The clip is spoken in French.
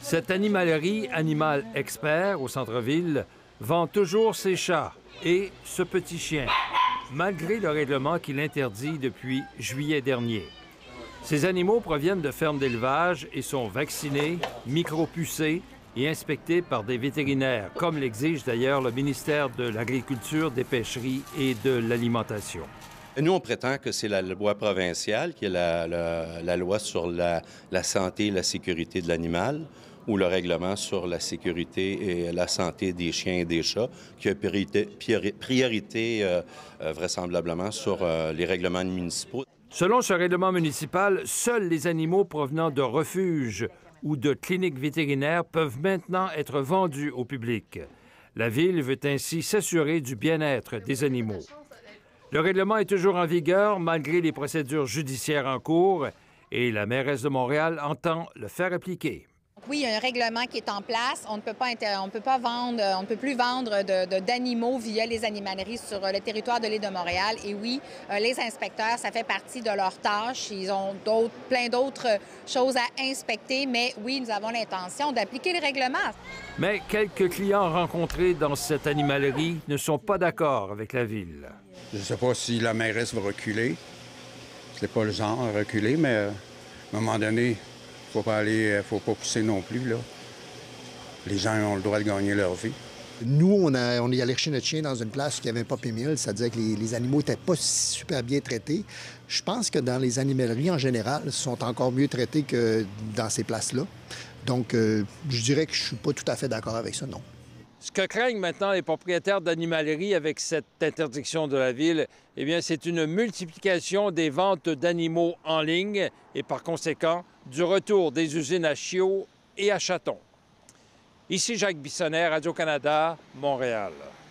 Cette animalerie Animal Expert au centre-ville vend toujours ses chats et ce petit chien, malgré le règlement qui l'interdit depuis juillet dernier. Ces animaux proviennent de fermes d'élevage et sont vaccinés, micropucés et inspectés par des vétérinaires, comme l'exige d'ailleurs le ministère de l'Agriculture, des Pêcheries et de l'Alimentation. Nous, on prétend que c'est la loi provinciale, qui est la, loi sur la, santé et la sécurité de l'animal, ou le règlement sur la sécurité et la santé des chiens et des chats, qui a priorité, priori- priorité, euh, euh, vraisemblablement sur euh, les règlements municipaux. Selon ce règlement municipal, seuls les animaux provenant de refuges ou de cliniques vétérinaires peuvent maintenant être vendus au public. La Ville veut ainsi s'assurer du bien-être des animaux. Le règlement est toujours en vigueur malgré les procédures judiciaires en cours et la mairesse de Montréal entend le faire appliquer. Oui, il y a un règlement qui est en place. On ne peut pas, inter- on ne peut pas vendre, euh, on ne peut plus vendre de- de- d'animaux via les animaleries sur euh, le territoire de l'île de Montréal. Et oui, euh, les inspecteurs, ça fait partie de leur tâche. Ils ont plein d'autres choses à inspecter. Mais oui, nous avons l'intention d'appliquer le règlement. Mais quelques clients rencontrés dans cette animalerie ne sont pas d'accord avec la Ville. Je ne sais pas si la mairesse va reculer. C'est pas le genre à reculer, mais euh, à un moment donné, faut pas aller, euh, faut pas pousser non plus. Là. Les gens ont le droit de gagner leur vie. Nous, on, a- on est allé chercher notre chien dans une place n'y avait pas P1000, c'est-à-dire que les, animaux n'étaient pas super bien traités. Je pense que dans les animaleries en général, sont encore mieux traités que dans ces places-là. Donc, euh, je dirais que je suis pas tout à fait d'accord avec ça, non. Ce que craignent maintenant les propriétaires d'animaleries avec cette interdiction de la ville, eh bien, c'est une multiplication des ventes d'animaux en ligne et par conséquent du retour des usines à chiots et à chatons. Ici Jacques Bissonnet, Radio-Canada, Montréal.